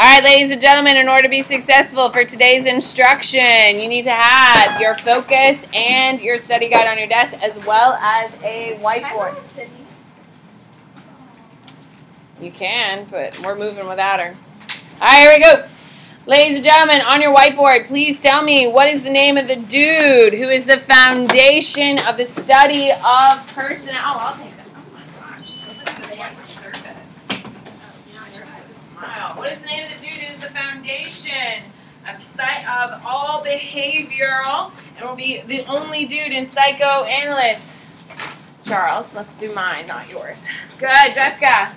All right, ladies and gentlemen, in order to be successful for today's instruction, you need to have your focus and your study guide on your desk as well as a whiteboard. You can, but we're moving without her. All right, here we go. Ladies and gentlemen, on your whiteboard, please tell me what is the name of the dude who is the foundation of the study of person. Oh, I'll take that. Oh my gosh. What is the name of the dude who's the foundation of, of all behavioral and will be the only dude in psychoanalyst? Charles, let's do mine, not yours. Good, Jessica.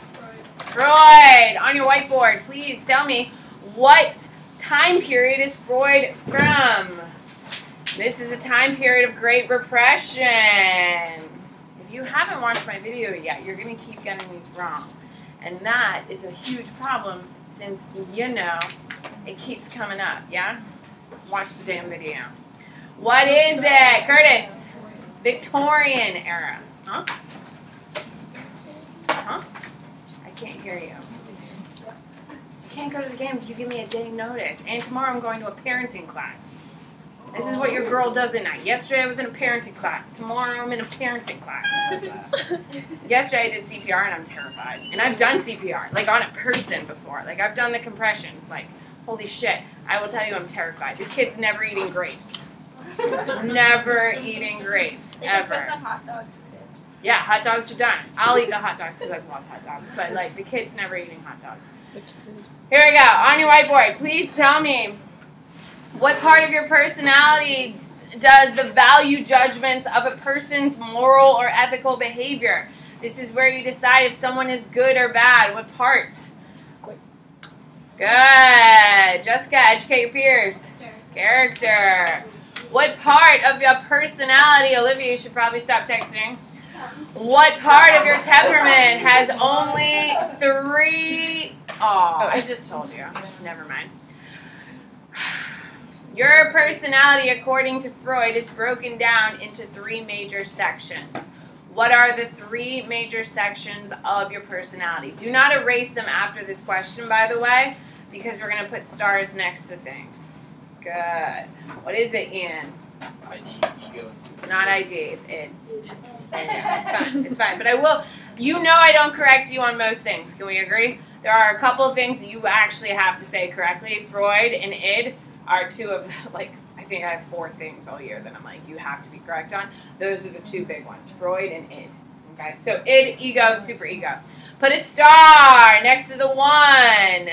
Freud, on your whiteboard, please tell me what time period is Freud from? This is a time period of great repression. If you haven't watched my video yet, you're going to keep getting these wrong. And that is a huge problem since, you know, it keeps coming up, yeah? Watch the damn video. What is it? Curtis? Victorian era. Huh? Huh? I can't hear you I can't go to the game if you give me a day notice. And tomorrow I'm going to a parenting class. This is what your girl does at night. Yesterday I was in a parenting class. Tomorrow I'm in a parenting class. Yesterday I did CPR and I'm terrified. And I've done CPR, like on a person before. Like I've done the compressions. Like, holy shit. I will tell you I'm terrified. This kid's never eating grapes. never eating grapes. Ever. Yeah, hot dogs are done. I'll eat the hot dogs because I love hot dogs. But like the kid's never eating hot dogs. Here we go. On your whiteboard, please tell me what part of your personality does the value judgments of a person's moral or ethical behavior? This is where you decide if someone is good or bad. What part? Good. Jessica, educate your peers. Character. What part of your personality, Olivia, you should probably stop texting. What part of your temperament has only three? Oh, I just told you. Never mind. Your personality, according to Freud, is broken down into three major sections. What are the three major sections of your personality? Do not erase them after this question, by the way, because we're going to put stars next to things. Good. What is it, Ian? It's not ID, it's id. Yeah, it's fine. It's fine. But I will, you know I don't correct you on most things. Can we agree? There are a couple of things that you actually have to say correctly. Freud and id are two of, like, I think I have four things all year that I'm like, you have to be correct on. Those are the two big ones, Freud and id. Okay, so id, ego, super ego. Put a star next to the one.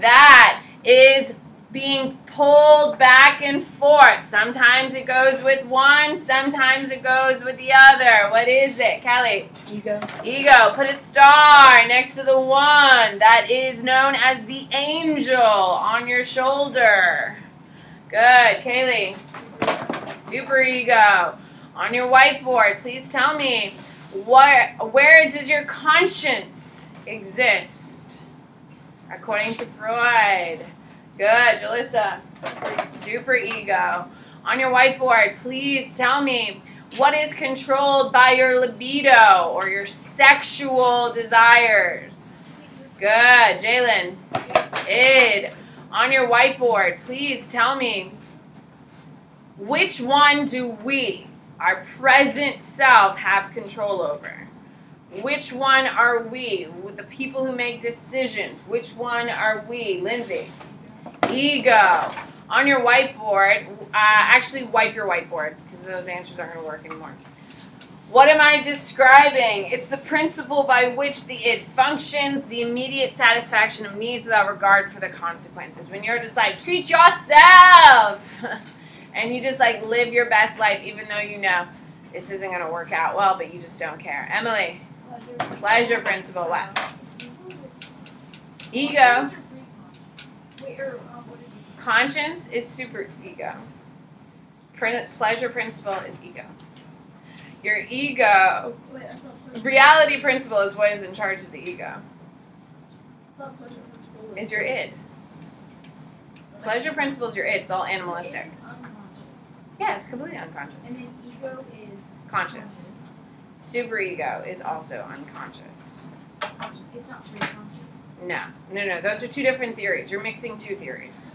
That is being pulled back and forth. Sometimes it goes with one, sometimes it goes with the other. What is it, Kelly? Ego. Ego. Put a star next to the one. That is known as the angel on your shoulder. Good. Kaylee. Super ego. On your whiteboard, please tell me what, where does your conscience exist? According to Freud. Good, Jalissa. Super ego. On your whiteboard, please tell me what is controlled by your libido or your sexual desires. Good, Jalen. Id. On your whiteboard, please tell me which one do we, our present self, have control over? Which one are we? The people who make decisions. Which one are we? Lindsay. Ego. On your whiteboard, uh, actually wipe your whiteboard because those answers aren't going to work anymore. What am I describing? It's the principle by which the it functions, the immediate satisfaction of needs without regard for the consequences. When you're just like, treat yourself! and you just like live your best life even though you know this isn't going to work out well, but you just don't care. Emily, pleasure, pleasure principle, what? Ego. Conscience is super ego. Pleasure principle is ego. Your ego, reality principle is what is in charge of the ego. Is your id. Pleasure principle is your id. It's all animalistic. Yeah, it's completely unconscious. And then ego is conscious. Super ego is also unconscious. It's not pre-conscious. No, no, no. Those are two different theories. You're mixing two theories.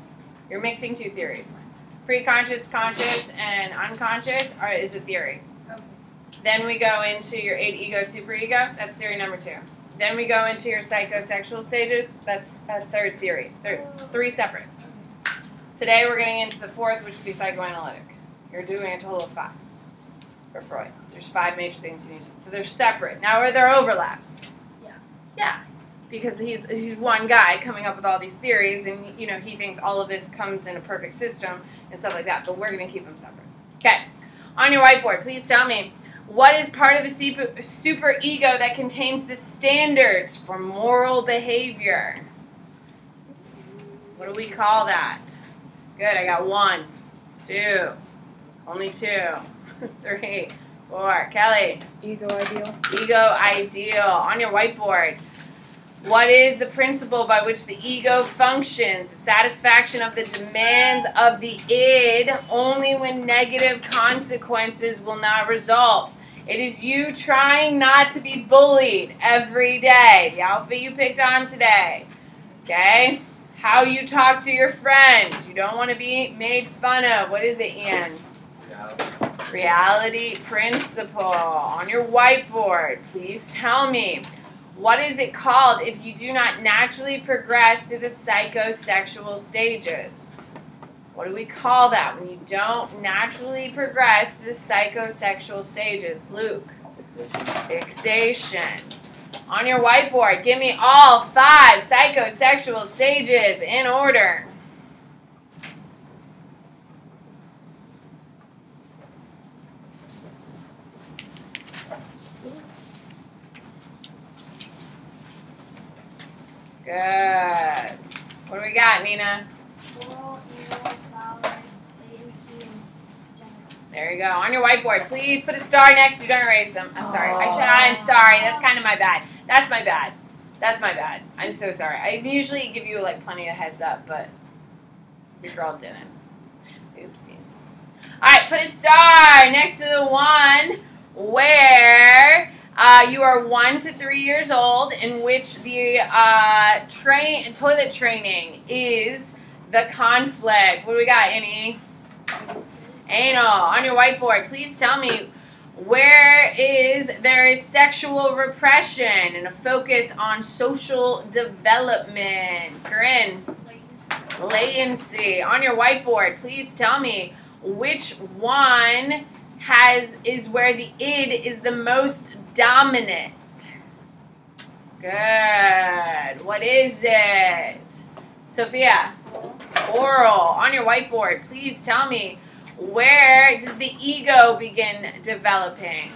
You're mixing two theories. Preconscious, conscious, and unconscious are, is a theory. Then we go into your eight ego, superego. That's theory number two. Then we go into your psychosexual stages. That's a third theory. Third, three separate. Today we're getting into the fourth, which would be psychoanalytic. You're doing a total of five for Freud. So there's five major things you need to. So they're separate. Now are there overlaps? Yeah. Yeah. Because he's he's one guy coming up with all these theories, and you know he thinks all of this comes in a perfect system and stuff like that. But we're gonna keep them separate. Okay. On your whiteboard, please tell me what is part of the super, super ego that contains the standards for moral behavior. What do we call that? Good. I got one, two, only two, three, four. Kelly. Ego ideal. Ego ideal on your whiteboard. What is the principle by which the ego functions? The satisfaction of the demands of the id only when negative consequences will not result. It is you trying not to be bullied every day. The outfit you picked on today. Okay? How you talk to your friends. You don't want to be made fun of. What is it, Ian? Reality principle on your whiteboard. Please tell me. What is it called if you do not naturally progress through the psychosexual stages? What do we call that when you don't naturally progress the psychosexual stages? Luke. Fixation. On your whiteboard, give me all five psychosexual stages in order. Good. What do we got, Nina? Moral, evil, valor, latency, and genital. There you go. On your whiteboard, please put a star next to you. Don't erase them. I'm sorry. I should, I'm sorry. That's kind of my bad. That's my bad. That's my bad. I'm so sorry. I usually give you like plenty of heads up, but your girl didn't. Oopsies. All right, put a star next to the one where uh, you are one to three years old, in which the uh, train toilet training is the conflict. What do we got, Annie? Anal on your whiteboard. Please tell me where is there is sexual repression and a focus on social development. Corinne, Latency. latency on your whiteboard. Please tell me which one has is where the id is the most dominant. Good. What is it? Sophia, oral on your whiteboard. Please tell me where does the ego begin developing?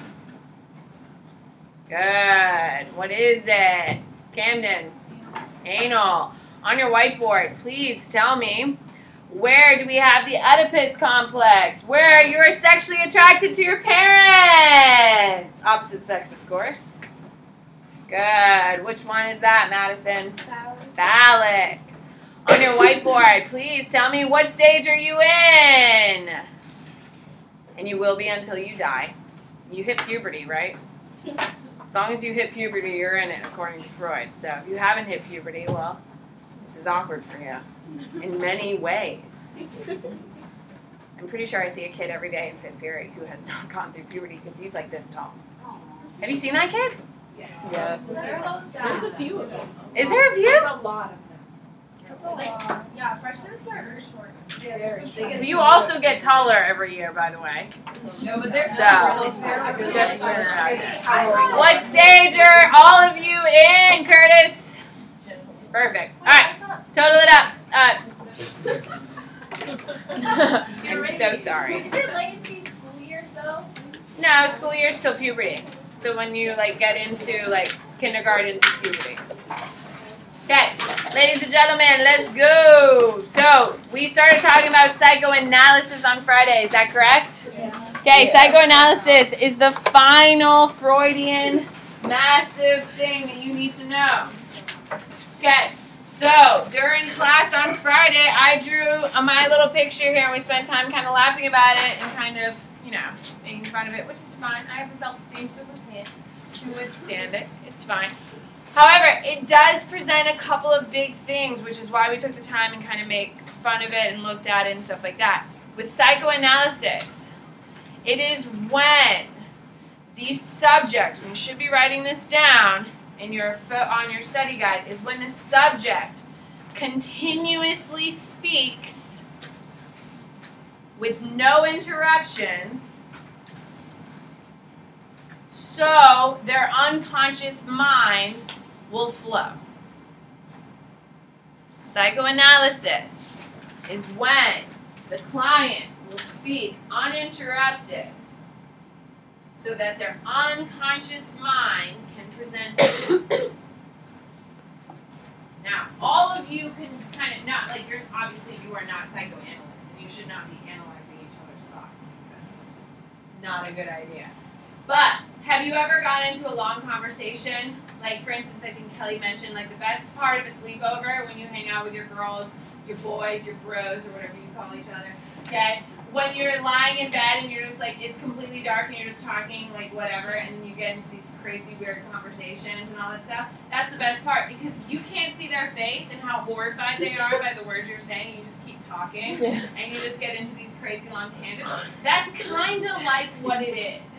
Good. What is it? Camden. Anal. On your whiteboard, please tell me where do we have the Oedipus complex? Where are you're sexually attracted to your parents? Opposite sex, of course. Good. Which one is that, Madison? Phallic. On your whiteboard, please tell me what stage are you in? And you will be until you die. You hit puberty, right? As long as you hit puberty, you're in it, according to Freud. So if you haven't hit puberty, well, this is awkward for you in many ways. I'm pretty sure I see a kid every day in fifth period who has not gone through puberty because he's like this tall. Have you seen that kid? Yes. They're so sad. There's a few of them. Is there a few? There's a lot of them. Yeah, freshmen are very short. Very short. You also get taller every year, by the way. No, but they're So, really just really putting it out It's there. tiring. What stage are all of you in, Curtis? Perfect. All right, total it up. Uh, I'm so sorry. Is it latency school years though? No, school year's till puberty. So when you like get into like kindergarten to puberty. Okay, ladies and gentlemen, let's go. So we started talking about psychoanalysis on Friday. Is that correct? Yeah. Okay, psychoanalysis is the final Freudian massive thing that you need to know. Okay, so during class on Friday, I drew uh, my little picture here, and we spent time kind of laughing about it and kind of, you know, making fun of it, which is fine. I have the self-esteem to withstand it. It's fine. However, it does present a couple of big things, which is why we took the time and kind of make fun of it and looked at it and stuff like that. With psychoanalysis, it is when the subject, and you should be writing this down in your on your study guide, is when the subject continuously speaks with no interruption so their unconscious mind will flow. Psychoanalysis is when the client will speak uninterrupted so that their unconscious mind can present now, all of you can kind of not like you're obviously you are not psychoanalysts and you should not be analyzing each other's thoughts because not a good idea. But have you ever gone into a long conversation? Like, for instance, I think Kelly mentioned, like, the best part of a sleepover when you hang out with your girls, your boys, your bros, or whatever you call each other, okay? When you're lying in bed and you're just like, it's completely dark and you're just talking, like, whatever, and you get into these crazy, weird conversations and all that stuff, that's the best part because you can't see their face and how horrified they are by the words you're saying. You just keep talking and you just get into these crazy long tangents. That's kind of like what it is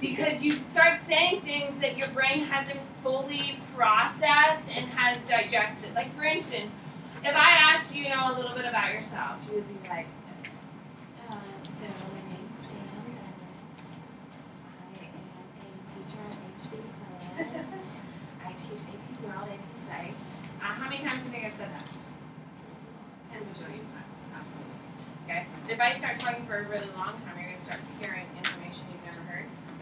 because you start saying things that your brain hasn't fully processed and has digested. Like for instance, if I asked you, you know, a little bit about yourself, you would be like, Um, so my name's Sam I am a teacher at HB. I teach AP World, AP Psych. uh, how many times do you think I've said that? Ten bajillion times, absolutely. Okay. If I start talking for a really long time, you're going to start hearing information you've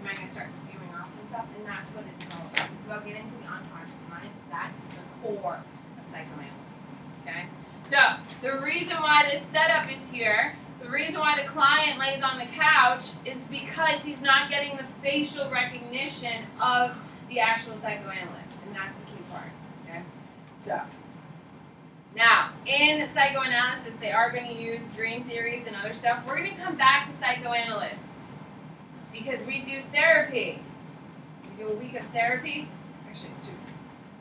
going to start spewing off some stuff? And that's what it's all about. It's about getting to the unconscious mind. That's the core of psychoanalysis. Okay? So, the reason why this setup is here, the reason why the client lays on the couch is because he's not getting the facial recognition of the actual psychoanalyst. And that's the key part. Okay? So, now, in psychoanalysis, they are going to use dream theories and other stuff. We're going to come back to psychoanalysts because we do therapy. We do a week of therapy. Actually, it's two weeks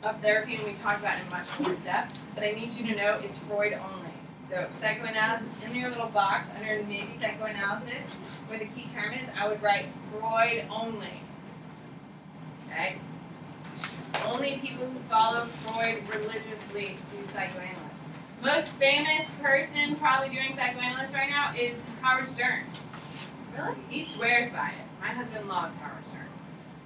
of therapy, and we talk about it in much more depth. But I need you to know it's Freud only. So psychoanalysis in your little box under maybe psychoanalysis, where the key term is, I would write Freud only. Okay. Only people who follow Freud religiously do psychoanalysis. Most famous person probably doing psychoanalysis right now is Howard Stern. Really? He swears by it. My husband loves Howard Stern.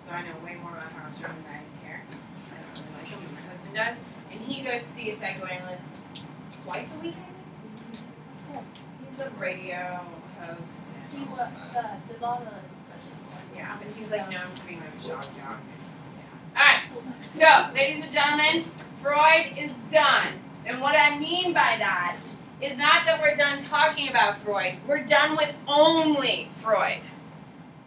So I know way more about Howard Stern than I care. I don't really like him, but my husband does. And he goes to see a psychoanalyst twice a week, I think. He's a radio host. He And, was, uh, did all the. yeah, but he's like known for being like a shock jock. Yeah. Alright, so ladies and gentlemen, Freud is done. And what I mean by that is not that we're done talking about Freud, we're done with only Freud.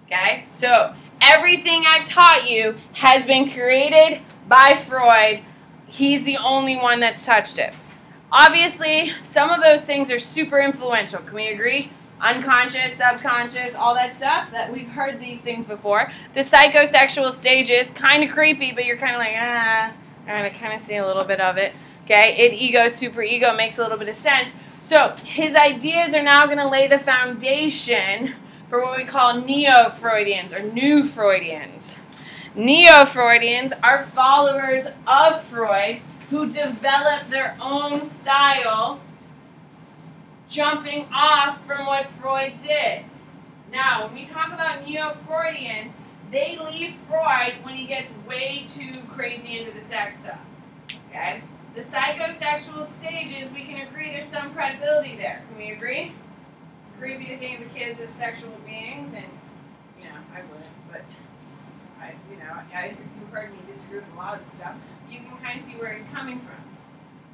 Okay? So everything I've taught you has been created by Freud. He's the only one that's touched it. Obviously, some of those things are super influential. Can we agree? Unconscious, subconscious, all that stuff. That we've heard these things before. The psychosexual stages, kind of creepy, but you're kind of like, ah, I kind of see a little bit of it. Okay, id, ego, super ego makes a little bit of sense. So his ideas are now going to lay the foundation for what we call neo-Freudians or new Freudians. Neo-Freudians are followers of Freud who develop their own style jumping off from what Freud did. Now, when we talk about neo-Freudians, they leave Freud when he gets way too crazy into the sex stuff. Okay? The psychosexual stages, we can agree there's some credibility there. Can we agree? It's creepy to think of kids as sexual beings, and, you know, I wouldn't, but, I, you know, I, you've heard me disagree with a lot of the stuff. You can kind of see where he's coming from.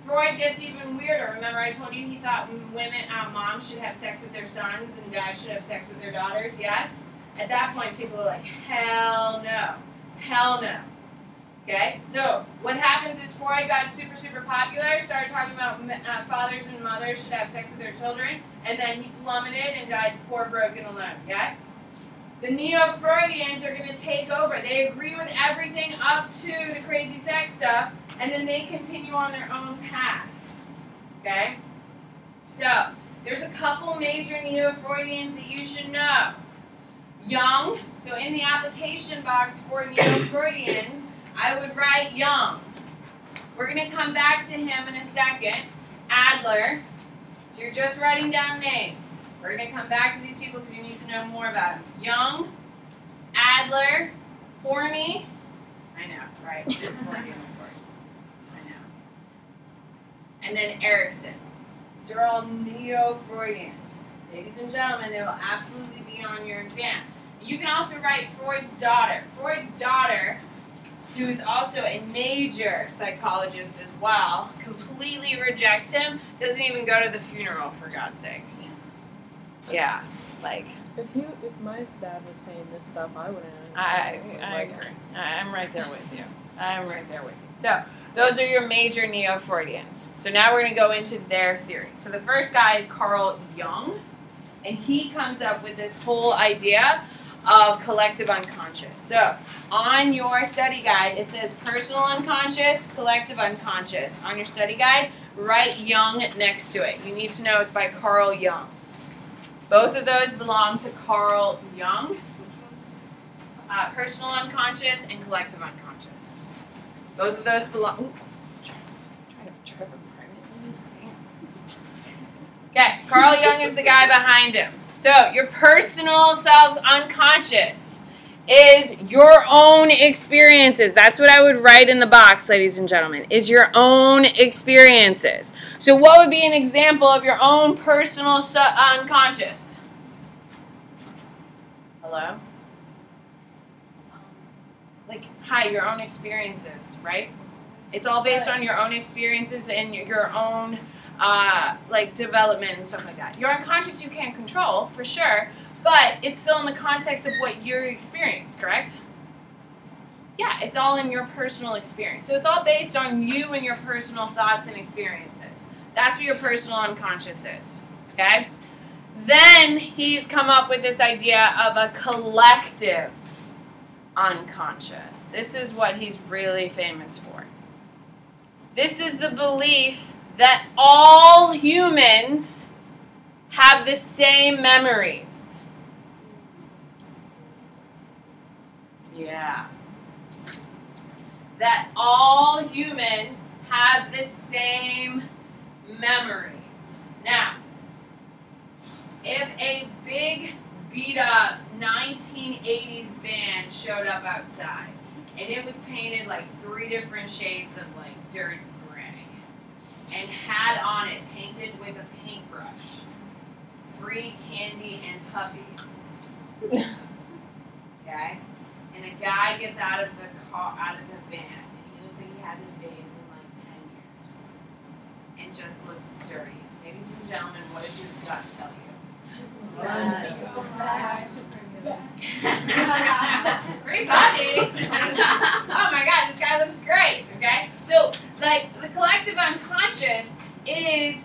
Freud gets even weirder. Remember, I told you he thought women, uh, moms should have sex with their sons and dads should have sex with their daughters. Yes. At that point, people are like, hell no, hell no. Okay. So what happens is Freud got super, super popular. Started talking about uh, fathers and mothers should have sex with their children, and then he plummeted and died poor, broken, alone. Yes. The Neo-Freudians are going to take over. They agree with everything up to the crazy sex stuff, and then they continue on their own path. Okay? So, there's a couple major Neo-Freudians that you should know. Jung, so in the application box for Neo-Freudians, I would write Jung. We're going to come back to him in a second. Adler, so you're just writing down names. We're going to come back to these people because you need to know more about them. Jung, Adler, Horney. I know, right? Freudian, of course. I know. And then Erikson. These are all neo-Freudians. Ladies and gentlemen, they will absolutely be on your exam. You can also write Freud's daughter. Freud's daughter, who is also a major psychologist as well, completely rejects him, doesn't even go to the funeral, for God's sakes. Yeah, like, If he, if my dad was saying this stuff, I wouldn't. I, I like, agree. I- I'm right there with you. I'm right there with you. So, those are your major neo Freudians. So, now we're going to go into their theory. So, the first guy is Carl Jung, and he comes up with this whole idea of collective unconscious. So, on your study guide, it says personal unconscious, collective unconscious. On your study guide, write Jung next to it. You need to know it's by Carl Jung. Both of those belong to Carl Jung. Uh, personal unconscious and collective unconscious. Both of those belong. Ooh, try, try to trip him Okay, Carl Jung is the guy behind him. So your personal self unconscious is your own experiences. That's what I would write in the box, ladies and gentlemen. Is your own experiences. So what would be an example of your own personal unconscious? Hello? like hi your own experiences right it's all based on your own experiences and your- your own uh, like development and stuff like that. Your unconscious you can't control for sure but it's still in the context of what you experience correct? Yeah it's all in your personal experience. So it's all based on you and your personal thoughts and experiences. That's what your personal unconscious is okay? Then he's come up with this idea of a collective unconscious. This is what he's really famous for. This is the belief that all humans have the same memories. Yeah. That all humans have the same memories. Now, if a big beat up 1980s band showed up outside and it was painted like three different shades of like dirt and had on it painted with a paintbrush. Free candy and puppies. Okay? And a guy gets out of the car out of the van and he looks like he hasn't bathed in like 10 years. And just looks dirty. Ladies and gentlemen what did your gut tell you Free puppies. oh my god, this guy looks great. Okay? So, like, the collective unconscious is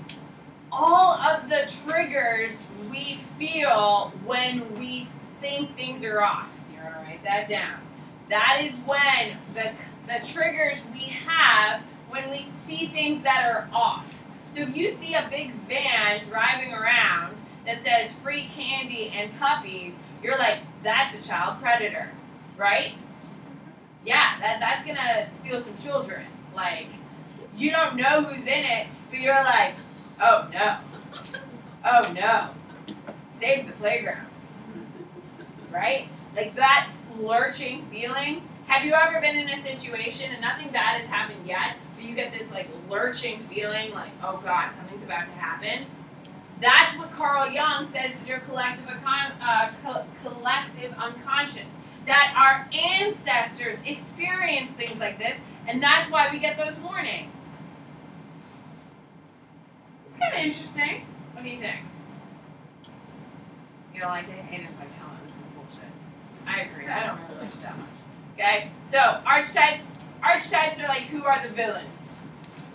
all of the triggers we feel when we think things are off. You're gonna write that down. That is when the, the triggers we have when we see things that are off. So if you see a big van driving around that says free candy and puppies, you're like, that's a child predator, right? Yeah, that, that's gonna steal some children. Like, you don't know who's in it, but you're like, oh no, oh no, save the playgrounds, right? Like that lurching feeling. Have you ever been in a situation and nothing bad has happened yet, but you get this like lurching feeling, like, oh god, something's about to happen? That's what Carl Jung says is your collective, uh, co- collective unconscious. That our ancestors experienced things like this, and that's why we get those warnings. It's kind of interesting. What do you think? You don't like it? Hayden's like, oh, this is bullshit. I agree. I don't really like it that much. Okay? So, archetypes. Archetypes are like, who are the villains?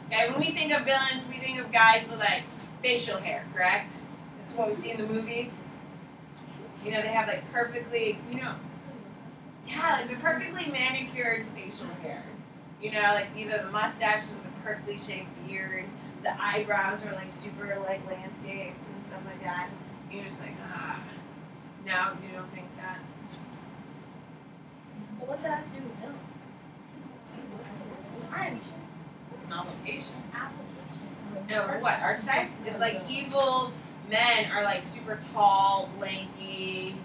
Okay, when we think of villains, we think of guys with like facial hair, correct? That's what we see in the movies. You know, they have like perfectly, you know, yeah, like the perfectly manicured facial hair. You know, like either the mustaches or the perfectly shaped beard. The eyebrows are like super like landscapes and stuff like that. You're just like, ah. No, you don't think that. So what's that have to do with? Orange. It's an obligation. Application. No, what? Archetypes? It's like evil men are like super tall, lanky,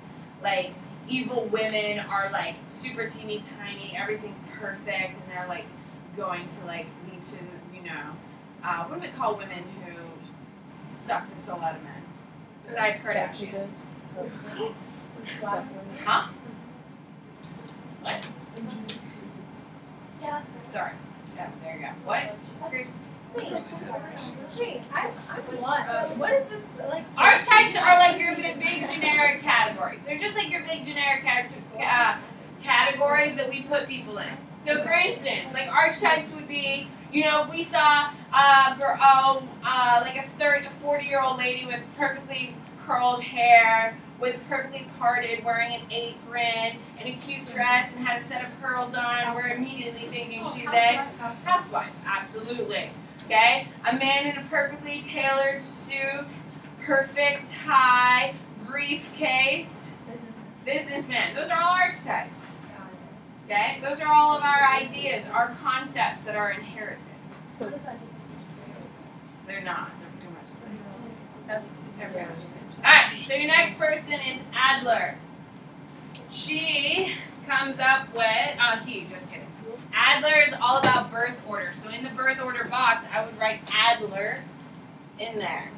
like evil women are like super teeny tiny, everything's perfect, and they're like going to like lead to, you know, uh, what do we call women who suck the soul out of men? Besides Kardashian. Succubus. Succubus. Huh? What? Yeah. Sorry. Yeah, there you go. What? Wait, wait, I'm, I'm lost. what is this, like? Archetypes are like your big, generic categories. They're just like your big generic uh, categories that we put people in. So, for instance, like archetypes would be, you know, if we saw a girl, oh, uh, like a third, a forty-year-old lady with perfectly curled hair, with perfectly parted, wearing an apron and a cute dress, and had a set of pearls on, we're immediately thinking she's a housewife. Absolutely. Okay? A man in a perfectly tailored suit, perfect tie, briefcase, businessman. Those are all archetypes. Okay? Those are all of our ideas, our concepts that are inherited. So They're not. They're pretty much the same. That's everybody's the. Alright, so your next person is Adler. She comes up with, uh, oh, he, just kidding. Adler is all about birth order. So in the birth order box, I would write Adler in there.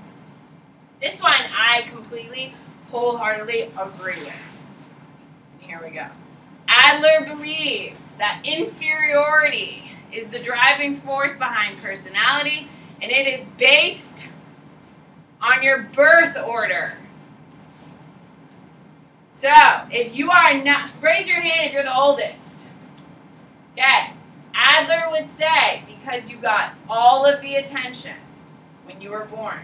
This one I completely, wholeheartedly agree with. Here we go. Adler believes that inferiority is the driving force behind personality, and it is based on your birth order. So, if you are not, raise your hand if you're the oldest. Okay. Adler would say, because you got all of the attention when you were born,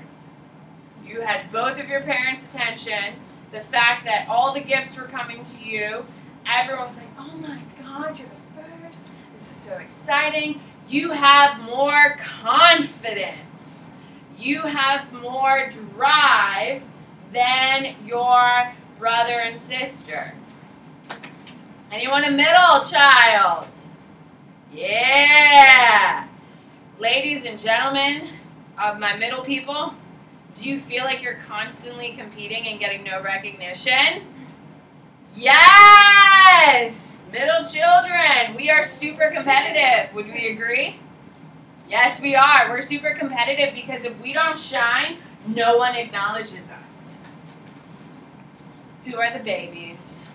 you had both of your parents' attention, the fact that all the gifts were coming to you, everyone was like, oh my God, you're the first. This is so exciting. You have more confidence. You have more drive than your brother and sister. and you Anyone a middle child? Yeah. Ladies and gentlemen of my middle people, do you feel like you're constantly competing and getting no recognition? Yes! Middle children, we are super competitive. Would we agree? Yes, we are. We're super competitive because if we don't shine, no one acknowledges us. Who are the babies?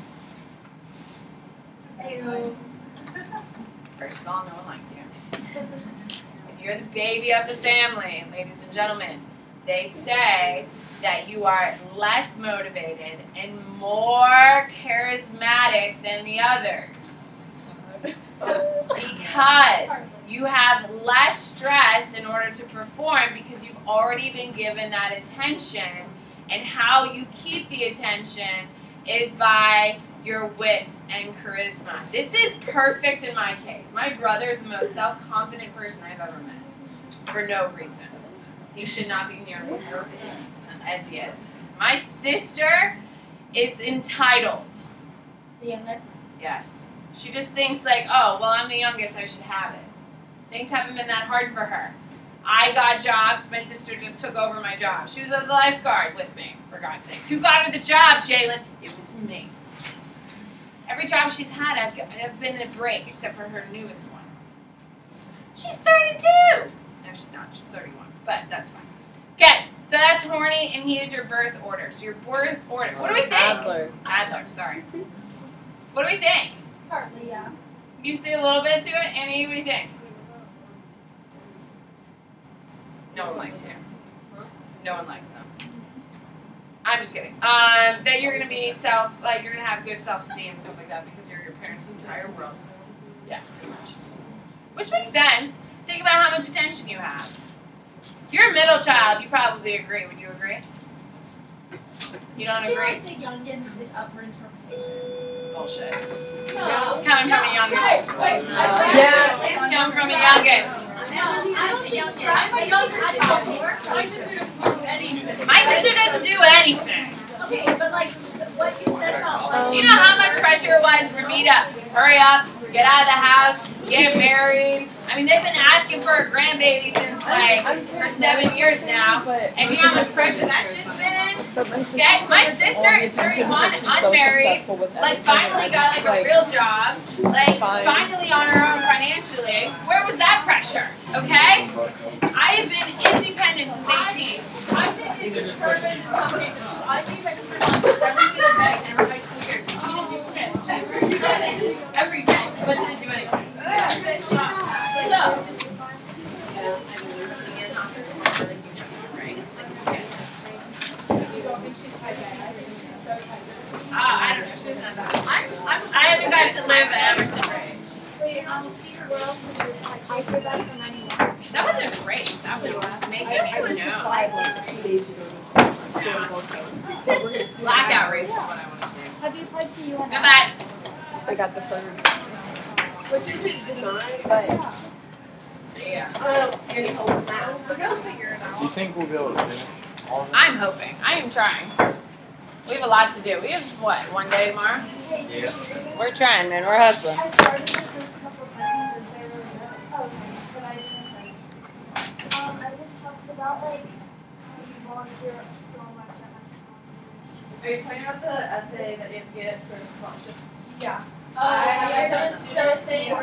First of all, no one likes you. If you're the baby of the family, ladies and gentlemen, they say that you are less motivated and more charismatic than the others. Because you have less stress in order to perform because you've already been given that attention. And how you keep the attention is by your wit and charisma. This is perfect in my case. My brother is the most self confident person I've ever met for no reason. He should not be near me as he is. My sister is entitled. The youngest. Yes. She just thinks like, oh, well, I'm the youngest, I should have it. Things haven't been that hard for her. I got jobs. My sister just took over my job. She was a lifeguard with me, for God's sakes. Who got her the job, Jalen? It was me. Every job she's had, I've, I've been a break, except for her newest one. She's 32! No, she's not. She's 31. But that's fine. Okay, so that's Horney, and he is your birth order. So your birth order. What do we think? Adler. Adler, sorry. What do we think? Partly, yeah. You see a little bit to it? Annie, what do you think? No one likes you. No one likes them. I'm just kidding. Um, that you're gonna be self, like you're gonna have good self-esteem and stuff like that because you're your parents' entire world. Yeah, pretty much. Which makes sense. Think about how much attention you have. If you're a middle child, you probably agree. Would you agree? You don't I feel agree? like the youngest is up for interpretation. Bullshit. No. It's coming from a youngest. Yeah. It's coming from a youngest. No, the youngest. My sister doesn't do anything. Okay, but like what you said about like. Do you know how much pressure it was for me to hurry up, get out of the house, get married? I mean, they've been asking for a grandbaby since like for seven years now. And you know how much pressure that shit's been in? My sister, Okay, my sister is 31, unmarried, like finally got like a real job, like finally on her own financially. Where was that pressure? Okay? I have been independent since 18. I think it's something. I think that's every single day in her high school year. She didn't do shit. Every day. Every day. But didn't do anything. So, Ah, I don't know. She's not bad. I'm, I'm, I haven't got to live at That wasn't a race. That was making I it was known. five like two days ago. before the Coast. So we're gonna see. Blackout race is what I want to say. Have you applied to UNS? Go back. I got the third, Which isn't denied, but Yeah. I don't see any hope in that. we're gonna figure it out. Do you think we'll be able to finish all it? I'm hoping. I am trying. We have a lot to do. We have what? One day tomorrow. Yeah. We're trying, man. We're hustling. I started the first couple sentences, they were really, oh, but I didn't like. Um, I just talked about like, you volunteer so much at my Are you talking about the essay that you have to get for scholarships? Yeah. Oh, I yeah, was so saying too.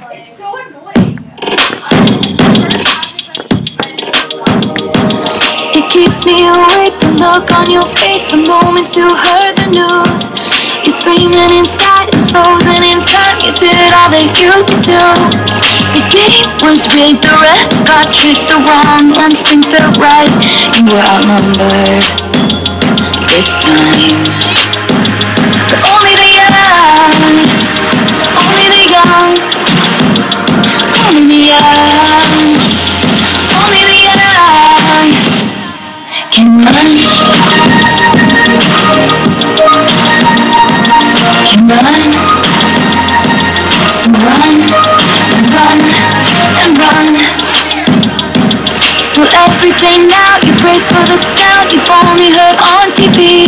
Like, It's so annoying. It keeps me awake, the look on your face the moment you heard the news. You're screaming inside and frozen in time. You did all that you could do. The game was rigged, the red got tricked, the wrong instinct felt right. You were outnumbered this time. But only the young, only the young, only the young, only the young can run. Run. So run and run and run. So every day now you brace for the sound you've only heard on TV.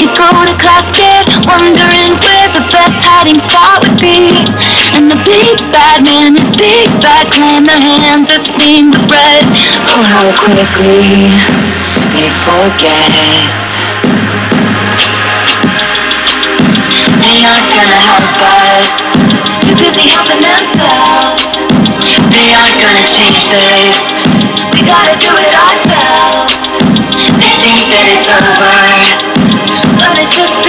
You go to class scared, wondering where the best hiding spot would be. And the big bad man, his big bad clan, their hands are stained with red. Oh, how quickly they forget not gonna help us. Too busy helping themselves. They aren't gonna change this. We gotta do it ourselves. They think that it's over But it's just